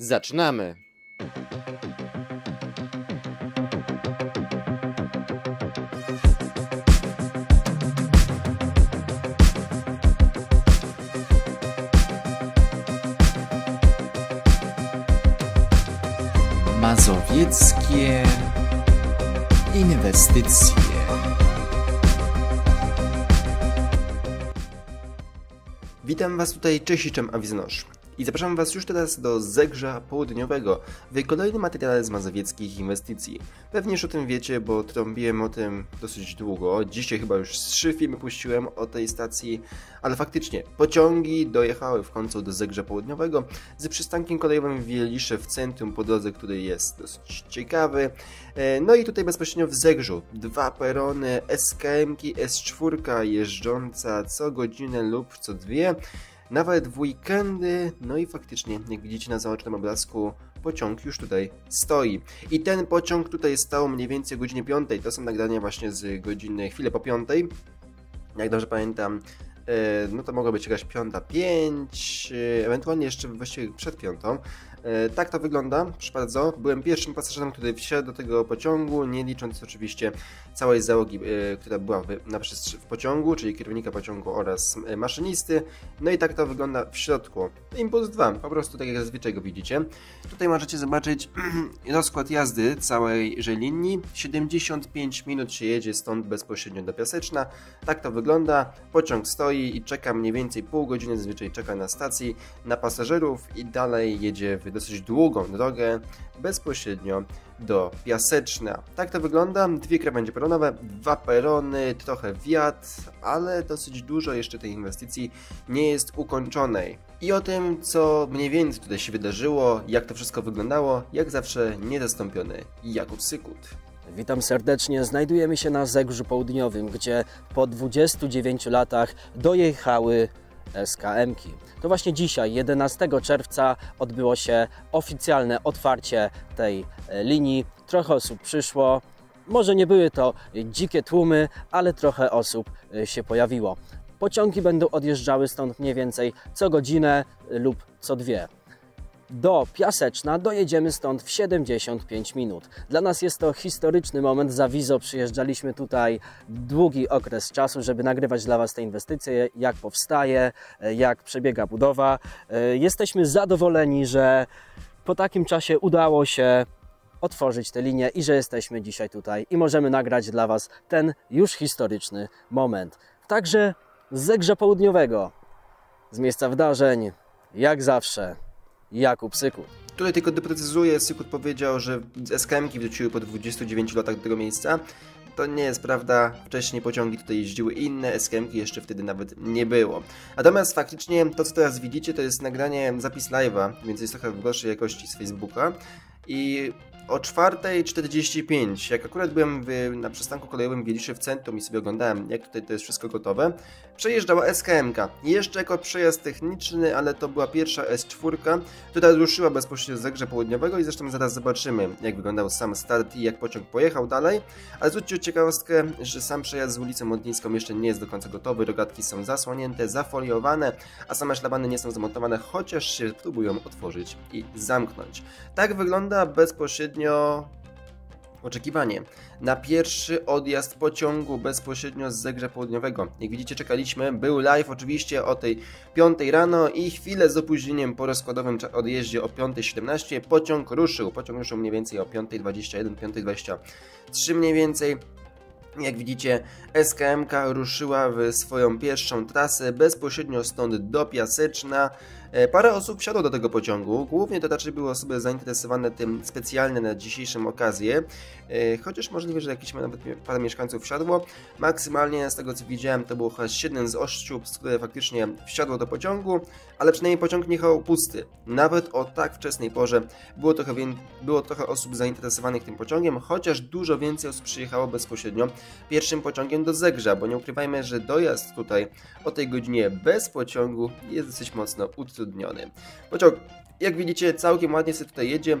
Zaczynamy! Mazowieckie inwestycje. Witam Was tutaj, cześć, czem Awiznosz. I zapraszam Was już teraz do Zegrza Południowego w kolejnym materiale z mazowieckich inwestycji. Pewnie już o tym wiecie, bo trąbiłem o tym dosyć długo. Dzisiaj chyba już trzy filmy puściłem o tej stacji, ale faktycznie pociągi dojechały w końcu do Zegrza Południowego z przystankiem kolejowym w Wielisze w centrum po drodze, który jest dosyć ciekawy. E, no i tutaj bezpośrednio w Zegrzu dwa perony SKM-ki S4 jeżdżąca co godzinę lub co dwie nawet w weekendy, no i faktycznie, jak widzicie na zaocznym obrazku, pociąg już tutaj stoi. I ten pociąg tutaj stał mniej więcej o godzinie 5. To są nagrania właśnie z godziny chwilę po 5. Jak dobrze pamiętam, e, no to mogła być jakaś piąta pięć, e, ewentualnie jeszcze właściwie przed piątą. E, tak to wygląda, proszę bardzo. Byłem pierwszym pasażerem, który wsiadł do tego pociągu, nie licząc oczywiście całej załogi, e, która była na w pociągu, czyli kierownika pociągu oraz e, maszynisty. No i tak to wygląda w środku. Impuls 2, po prostu tak jak zazwyczaj go widzicie. Tutaj możecie zobaczyć rozkład jazdy całej linii. 75 minut się jedzie stąd bezpośrednio do Piaseczna. Tak to wygląda. Pociąg stoi i czeka mniej więcej pół godziny, zazwyczaj czeka na stacji, na pasażerów i dalej jedzie w dosyć długą drogę bezpośrednio do Piaseczna. Tak to wygląda. Dwie krawędzie peronowe, dwa perony, trochę wiatr, ale dosyć dużo jeszcze tej inwestycji nie jest ukończonej. I o tym, co mniej więcej tutaj się wydarzyło, jak to wszystko wyglądało, jak zawsze niezastąpiony Jakub Sykut. Witam serdecznie. Znajdujemy się na Zegrzu Południowym, gdzie po 29 latach dojechały SKM-ki. To właśnie dzisiaj, 11 czerwca, odbyło się oficjalne otwarcie tej e, linii. Trochę osób przyszło. Może nie były to dzikie tłumy, ale trochę osób e, się pojawiło. Pociągi będą odjeżdżały stąd mniej więcej co godzinę lub co dwie do Piaseczna dojedziemy stąd w 75 minut. Dla nas jest to historyczny moment. Za Wizo przyjeżdżaliśmy tutaj długi okres czasu, żeby nagrywać dla Was te inwestycje, jak powstaje, jak przebiega budowa. Jesteśmy zadowoleni, że po takim czasie udało się otworzyć tę linię i że jesteśmy dzisiaj tutaj i możemy nagrać dla Was ten już historyczny moment. Także z Zegrza Południowego, z miejsca wydarzeń, jak zawsze. Jakub Sykut. Tutaj tylko doprecyzuję, Sykut powiedział, że SKM-ki wróciły po 29 latach do tego miejsca. To nie jest prawda, wcześniej pociągi tutaj jeździły inne, SKM-ki jeszcze wtedy nawet nie było. Natomiast faktycznie to, co teraz widzicie, to jest nagranie, zapis live'a, więc jest trochę w gorszej jakości z Facebooka. I o 4.45, jak akurat byłem w, na przystanku kolejowym w Wieliszy w centrum i sobie oglądałem, jak tutaj to jest wszystko gotowe, przejeżdżała SKMK. Jeszcze jako przejazd techniczny, ale to była pierwsza S4, która ruszyła bezpośrednio z Zegrze Południowego i zresztą zaraz zobaczymy, jak wyglądał sam start i jak pociąg pojechał dalej. Ale zwróćcie ciekawostkę, że sam przejazd z ulicą Modlińską jeszcze nie jest do końca gotowy, rogatki są zasłonięte, zafoliowane, a same szlabany nie są zamontowane, chociaż się próbują otworzyć i zamknąć. Tak wygląda bezpośrednio bezpośrednio oczekiwanie na pierwszy odjazd pociągu bezpośrednio z Zegrza Południowego. Jak widzicie czekaliśmy, był live oczywiście o tej 5 rano i chwilę z opóźnieniem po rozkładowym odjeździe o 5.17 pociąg ruszył. Pociąg ruszył mniej więcej o 5.21, 5.23 mniej więcej. Jak widzicie, SKMK ruszyła w swoją pierwszą trasę bezpośrednio stąd do Piaseczna. E, parę osób wsiadło do tego pociągu, głównie to raczej były osoby zainteresowane tym specjalnie na dzisiejszą okazję, e, chociaż możliwe, że jakieś nawet parę mieszkańców wsiadło. Maksymalnie z tego co widziałem to było chyba 7 z 8, które faktycznie wsiadło do pociągu, ale przynajmniej pociąg nie jechał pusty. Nawet o tak wczesnej porze było trochę, było trochę osób zainteresowanych tym pociągiem, chociaż dużo więcej osób przyjechało bezpośrednio pierwszym pociągiem do Zegrza, bo nie ukrywajmy, że dojazd tutaj o tej godzinie bez pociągu jest dosyć mocno utrudniony utrudniony. Pociąg, jak widzicie, całkiem ładnie sobie tutaj jedzie.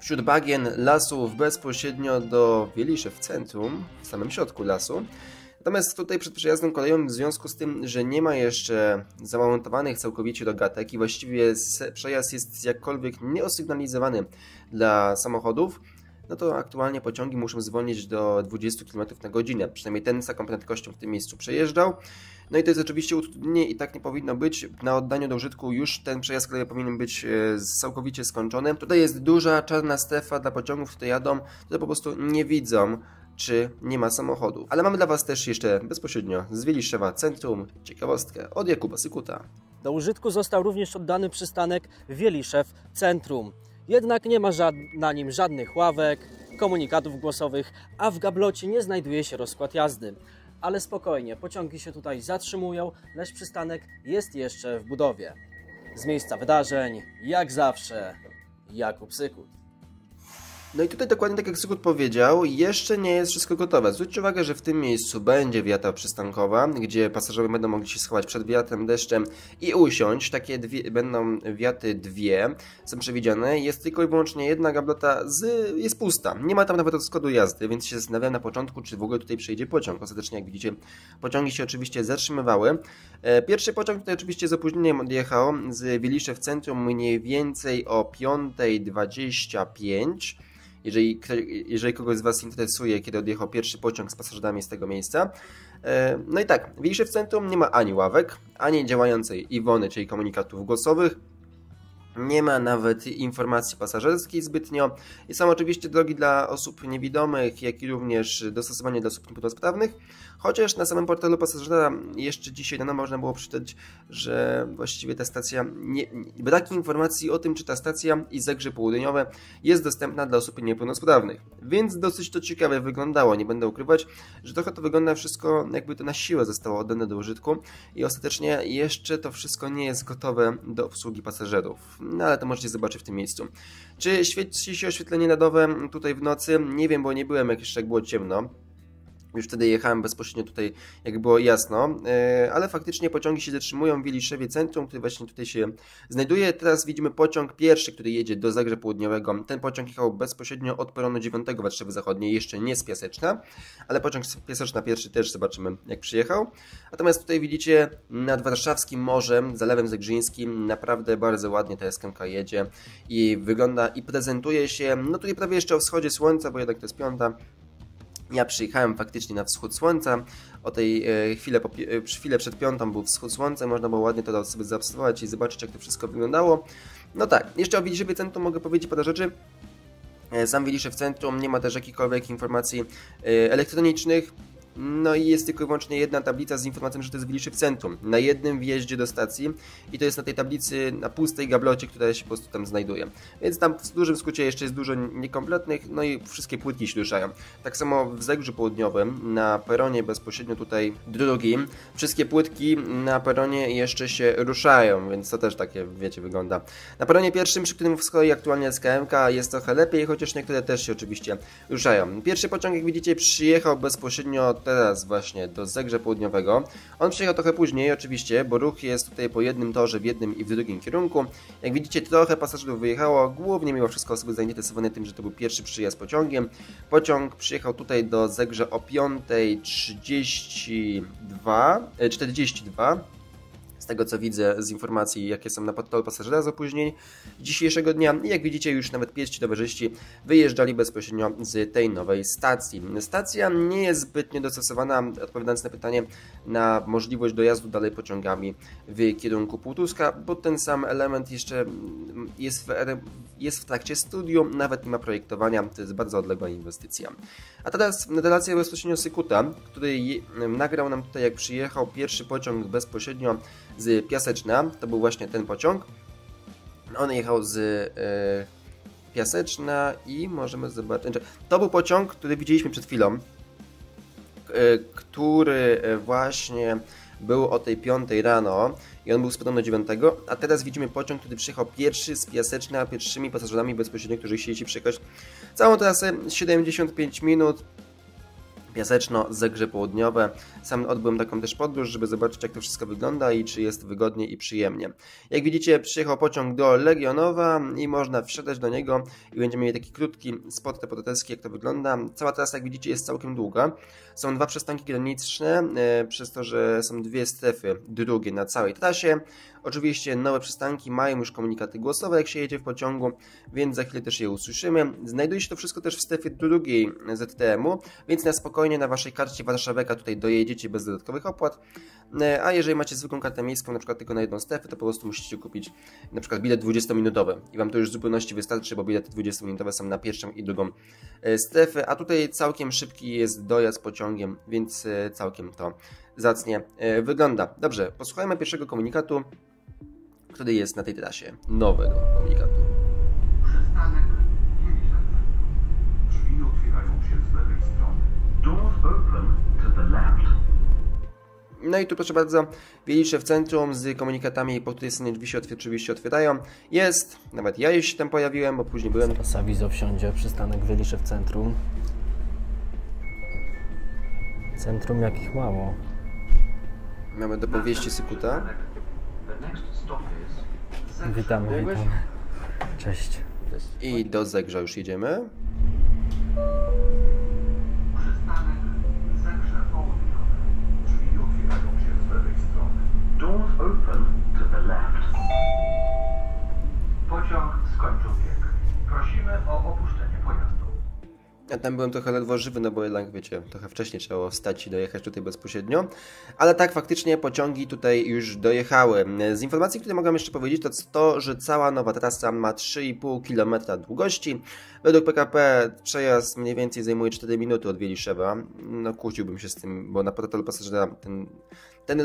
Wśród bagien lasów bezpośrednio do Wieliszy w centrum, w samym środku lasu. Natomiast tutaj przed przejazdem koleją, w związku z tym, że nie ma jeszcze zamontowanych całkowicie rogatek i właściwie przejazd jest jakkolwiek nieosygnalizowany dla samochodów, no to aktualnie pociągi muszą zwolnić do 20 km na godzinę. Przynajmniej ten z taką prędkością w tym miejscu przejeżdżał. No i to jest oczywiście utrudnienie i tak nie powinno być. Na oddaniu do użytku już ten przejazd kolejowy powinien być e, całkowicie skończony. Tutaj jest duża czarna strefa dla pociągów, które jadą, które po prostu nie widzą czy nie ma samochodów. Ale mamy dla Was też jeszcze bezpośrednio z Wieliszewa Centrum ciekawostkę od Jakuba Sykuta. Do użytku został również oddany przystanek Wieliszew Centrum. Jednak nie ma na nim żadnych ławek, komunikatów głosowych, a w gablocie nie znajduje się rozkład jazdy. Ale spokojnie, pociągi się tutaj zatrzymują, lecz przystanek jest jeszcze w budowie. Z miejsca wydarzeń, jak zawsze, Jakub Sykut. No i tutaj dokładnie tak jak Sykut powiedział, jeszcze nie jest wszystko gotowe. Zwróćcie uwagę, że w tym miejscu będzie wiata przystankowa, gdzie pasażerowie będą mogli się schować przed wiatrem, deszczem i usiąść. Takie dwie, będą wiaty dwie, są przewidziane. Jest tylko i wyłącznie jedna gablota, z, jest pusta. Nie ma tam nawet odskodu jazdy, więc się zastanawiam na początku, czy w ogóle tutaj przejdzie pociąg. Ostatecznie, jak widzicie, pociągi się oczywiście zatrzymywały. E, pierwszy pociąg tutaj oczywiście z opóźnieniem odjechał z Wielisze w centrum mniej więcej o 5.25 jeżeli, jeżeli kogoś z Was interesuje, kiedy odjechał pierwszy pociąg z pasażerami z tego miejsca. E, no i tak, w centrum nie ma ani ławek, ani działającej Iwony, czyli komunikatów głosowych, nie ma nawet informacji pasażerskiej zbytnio i są oczywiście drogi dla osób niewidomych, jak i również dostosowanie dla osób niepełnosprawnych. Chociaż na samym portalu pasażera jeszcze dzisiaj rano można było przeczytać, że właściwie ta stacja, nie, brak informacji o tym, czy ta stacja i Zegrze Południowe jest dostępna dla osób niepełnosprawnych. Więc dosyć to ciekawe wyglądało, nie będę ukrywać, że trochę to wygląda wszystko jakby to na siłę zostało oddane do użytku i ostatecznie jeszcze to wszystko nie jest gotowe do obsługi pasażerów. No ale to możecie zobaczyć w tym miejscu. Czy świeci się oświetlenie nadowe tutaj w nocy? Nie wiem, bo nie byłem jak jeszcze było ciemno. Już wtedy jechałem bezpośrednio tutaj, jak było jasno, e, ale faktycznie pociągi się zatrzymują w Wiliszewie Centrum, który właśnie tutaj się znajduje. Teraz widzimy pociąg pierwszy, który jedzie do Zagrze Południowego. Ten pociąg jechał bezpośrednio od peronu 9 Warszawy Zachodniej, jeszcze nie z Piaseczna, ale pociąg z Piaseczna pierwszy też zobaczymy, jak przyjechał. Natomiast tutaj widzicie nad warszawskim morzem, Zalewem Zegrzyńskim, naprawdę bardzo ładnie ta SKMK jedzie i wygląda i prezentuje się, no tutaj prawie jeszcze o wschodzie słońca, bo jednak to jest piąta, ja przyjechałem faktycznie na wschód słońca. O tej e, chwilę, e, chwilę przed piątą był wschód słońca, można było ładnie to sobie zaobserwować i zobaczyć, jak to wszystko wyglądało. No tak, jeszcze o Wiliszewie Centrum mogę powiedzieć parę rzeczy. E, sam Wiliszew Centrum nie ma też jakichkolwiek informacji elektronicznych. No i jest tylko i wyłącznie jedna tablica z informacją, że to jest Wiliszyw Centrum, na jednym wjeździe do stacji i to jest na tej tablicy, na pustej gablocie, która się po prostu tam znajduje. Więc tam w dużym skrócie jeszcze jest dużo niekompletnych, no i wszystkie płytki się ruszają. Tak samo w Zegrzu Południowym, na peronie bezpośrednio tutaj drugim, wszystkie płytki na peronie jeszcze się ruszają, więc to też takie, wiecie, wygląda. Na peronie pierwszym, przy którym kolei aktualnie SKMK jest trochę lepiej, chociaż niektóre też się oczywiście ruszają. Pierwszy pociąg, jak widzicie, przyjechał bezpośrednio teraz właśnie do Zegrze Południowego. On przyjechał trochę później oczywiście, bo ruch jest tutaj po jednym torze w jednym i w drugim kierunku. Jak widzicie trochę pasażerów wyjechało, głównie mimo wszystko osoby zainteresowane tym, że to był pierwszy przyjazd pociągiem. Pociąg przyjechał tutaj do Zegrze o 5.32, 42 tego co widzę z informacji, jakie są na portalu pasażera z opóźnień dzisiejszego dnia. I jak widzicie, już nawet pierwsi towarzyści wyjeżdżali bezpośrednio z tej nowej stacji. Stacja nie jest zbytnio dostosowana, odpowiadając na pytanie, na możliwość dojazdu dalej pociągami w kierunku Półtuska, bo ten sam element jeszcze jest w, jest w trakcie studium, nawet nie ma projektowania, to jest bardzo odległa inwestycja. A teraz relacja bezpośrednio Sykuta, który nagrał nam tutaj, jak przyjechał pierwszy pociąg bezpośrednio z Piaseczna. To był właśnie ten pociąg. On jechał z yy, Piaseczna i możemy zobaczyć. To był pociąg, który widzieliśmy przed chwilą, yy, który właśnie był o tej 5 rano i on był z do 9, a teraz widzimy pociąg, który przyjechał pierwszy z Piaseczna, pierwszymi pasażerami bezpośrednio, którzy chcieli się przejechać całą trasę 75 minut Piaseczno, Zegrze Południowe. Sam odbyłem taką też podróż, żeby zobaczyć jak to wszystko wygląda i czy jest wygodnie i przyjemnie. Jak widzicie przyjechał pociąg do Legionowa i można wsiadać do niego i będziemy mieli taki krótki spot reporterski jak to wygląda. Cała trasa jak widzicie jest całkiem długa. Są dwa przystanki graniczne, e, przez to, że są dwie strefy drugie na całej trasie. Oczywiście nowe przystanki mają już komunikaty głosowe, jak się jedzie w pociągu, więc za chwilę też je usłyszymy. Znajduje się to wszystko też w strefie drugiej ZTM-u, więc na spokojnie na waszej karcie Warszaweka tutaj dojedziecie bez dodatkowych opłat. E, a jeżeli macie zwykłą kartę miejską, na przykład tylko na jedną strefę, to po prostu musicie kupić na przykład bilet 20-minutowy i wam to już w zupełności wystarczy, bo bilety 20-minutowe są na pierwszą i drugą e, strefę, a tutaj całkiem szybki jest dojazd pociągiem, więc e, całkiem to zacnie wygląda. Dobrze, posłuchajmy pierwszego komunikatu który jest na tej trasie nowego komunikatu. Przystanek Drzwi otwierają się z lewej strony. Doors open to the left. No i tu proszę bardzo, Wielisze w centrum z komunikatami, po stronie drzwi się oczywiście otwierają. Jest, nawet ja już się tam pojawiłem, bo później byłem. Sawizo wsiądzie, przystanek Wielisze w centrum. Centrum jakich mało. Mamy do powieści Sykuta. Witamy, witamy. Cześć. I do Zegrza już jedziemy. przystanek Zegrze Południowe. Drzwi otwierają się z lewej strony. Doors open to the left. Pociąg skończył bieg. Prosimy o opuszczenie pojazdu. Ja tam byłem trochę ledwo żywy, no bo jednak, wiecie, trochę wcześniej trzeba wstać i dojechać tutaj bezpośrednio. Ale tak, faktycznie pociągi tutaj już dojechały. Z informacji, które mogę jeszcze powiedzieć, to to, że cała nowa trasa ma 3,5 km długości. Według PKP przejazd mniej więcej zajmuje 4 minuty od Wieliszewa. No kłóciłbym się z tym, bo na portalu pasażera ten, ten,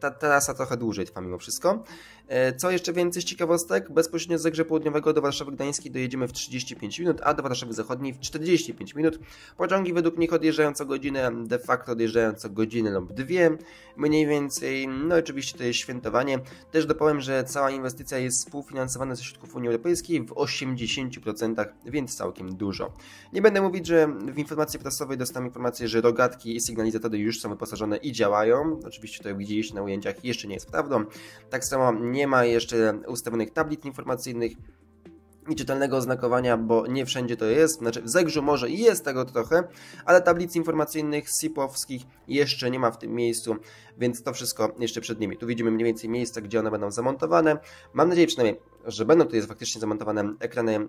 ta trasa trochę dłużej trwa mimo wszystko. E, co jeszcze więcej z ciekawostek? Bezpośrednio z Zegrze Południowego do Warszawy Gdańskiej dojedziemy w 35 minut, a do Warszawy Zachodniej w 45 minut. Pociągi według nich odjeżdżają co godzinę, de facto odjeżdżają co godzinę lub dwie, mniej więcej. No oczywiście to jest świętowanie. Też dopowiem, że cała inwestycja jest współfinansowana ze środków Unii Europejskiej w 80%, więc całkiem dużo. Nie będę mówić, że w informacji prasowej dostałem informację, że rogatki i sygnalizatory już są wyposażone i działają. Oczywiście to widzieliście na ujęciach jeszcze nie jest prawdą. Tak samo nie ma jeszcze ustawionych tablic informacyjnych i czytelnego oznakowania, bo nie wszędzie to jest. Znaczy w Zegrzu może jest tego trochę, ale tablic informacyjnych SIP-owskich jeszcze nie ma w tym miejscu, więc to wszystko jeszcze przed nimi. Tu widzimy mniej więcej miejsca, gdzie one będą zamontowane. Mam nadzieję przynajmniej, że będą tutaj faktycznie zamontowane ekrany e,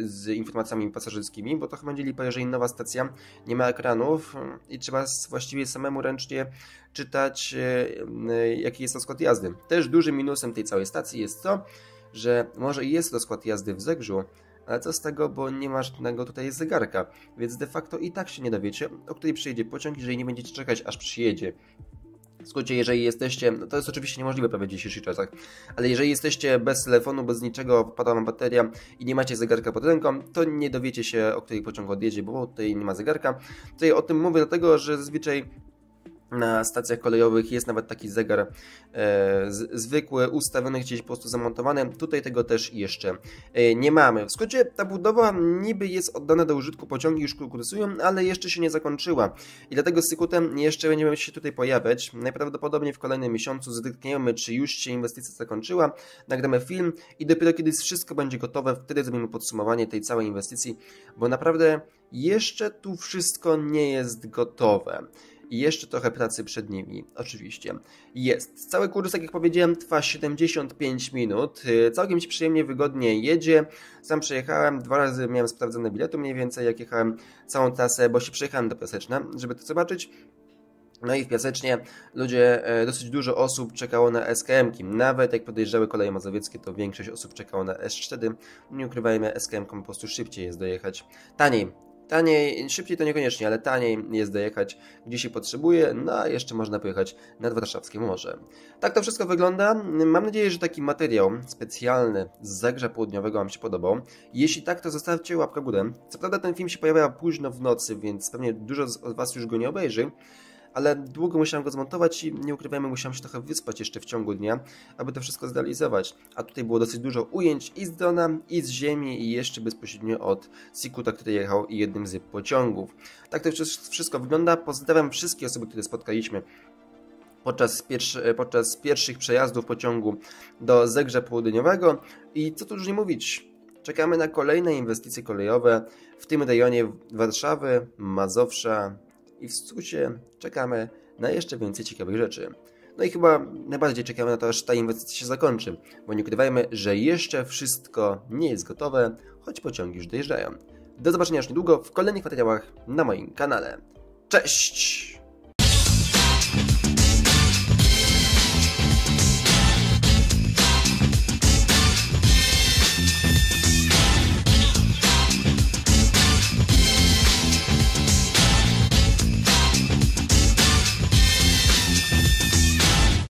z informacjami pasażerskimi, bo to chyba będzie jeżeli nowa stacja nie ma ekranów i trzeba właściwie samemu ręcznie czytać, e, e, jaki jest rozkład jazdy. Też dużym minusem tej całej stacji jest to, że może jest rozkład jazdy w Zegrzu, ale co z tego, bo nie ma żadnego tutaj zegarka, więc de facto i tak się nie dowiecie, o której przyjedzie pociąg, jeżeli nie będziecie czekać, aż przyjedzie. W skrócie, jeżeli jesteście, no to jest oczywiście niemożliwe prawie w dzisiejszych czasach, ale jeżeli jesteście bez telefonu, bez niczego, wpada wam bateria i nie macie zegarka pod ręką, to nie dowiecie się, o której pociąg odjedzie, bo tutaj nie ma zegarka. Tutaj o tym mówię dlatego, że zazwyczaj na stacjach kolejowych jest nawet taki zegar e, z, zwykły, ustawiony gdzieś po prostu zamontowany. Tutaj tego też jeszcze e, nie mamy. W skrócie ta budowa niby jest oddana do użytku, pociągi już kursują, ale jeszcze się nie zakończyła. I dlatego z Sykutem jeszcze będziemy się tutaj pojawiać. Najprawdopodobniej w kolejnym miesiącu zdykniemy, czy już się inwestycja zakończyła. Nagramy film i dopiero kiedy wszystko będzie gotowe, wtedy zrobimy podsumowanie tej całej inwestycji, bo naprawdę jeszcze tu wszystko nie jest gotowe i jeszcze trochę pracy przed nimi, oczywiście. Jest. Cały kurs, tak jak powiedziałem, trwa 75 minut. Y, całkiem się przyjemnie, wygodnie jedzie. Sam przejechałem, dwa razy miałem sprawdzone bilety mniej więcej, jak jechałem całą trasę, bo się przejechałem do Piaseczna, żeby to zobaczyć. No i w Piasecznie ludzie, e, dosyć dużo osób czekało na SKM-ki. Nawet jak podjeżdżały koleje mazowieckie, to większość osób czekało na S4. Nie ukrywajmy, SKM-ką po prostu szybciej jest dojechać. Taniej, Taniej, szybciej to niekoniecznie, ale taniej jest dojechać gdzie się potrzebuje, no a jeszcze można pojechać nad warszawskie morze. Tak to wszystko wygląda. Mam nadzieję, że taki materiał specjalny z Zagrza Południowego Wam się podobał. Jeśli tak, to zostawcie łapkę górę. Co prawda ten film się pojawia późno w nocy, więc pewnie dużo z Was już go nie obejrzy, ale długo musiałem go zmontować i nie ukrywajmy, musiałem się trochę wyspać jeszcze w ciągu dnia, aby to wszystko zrealizować. A tutaj było dosyć dużo ujęć i z drona, i z ziemi, i jeszcze bezpośrednio od Sikuta, który jechał jednym z pociągów. Tak to wszystko wygląda. Pozdrawiam wszystkie osoby, które spotkaliśmy podczas, pierwszy, podczas pierwszych przejazdów pociągu do Zegrza Południowego i co tu już nie mówić, czekamy na kolejne inwestycje kolejowe w tym rejonie Warszawy, Mazowsza i w skrócie czekamy na jeszcze więcej ciekawych rzeczy. No i chyba najbardziej czekamy na to, aż ta inwestycja się zakończy, bo nie ukrywajmy, że jeszcze wszystko nie jest gotowe, choć pociągi już dojeżdżają. Do zobaczenia już niedługo w kolejnych materiałach na moim kanale. Cześć!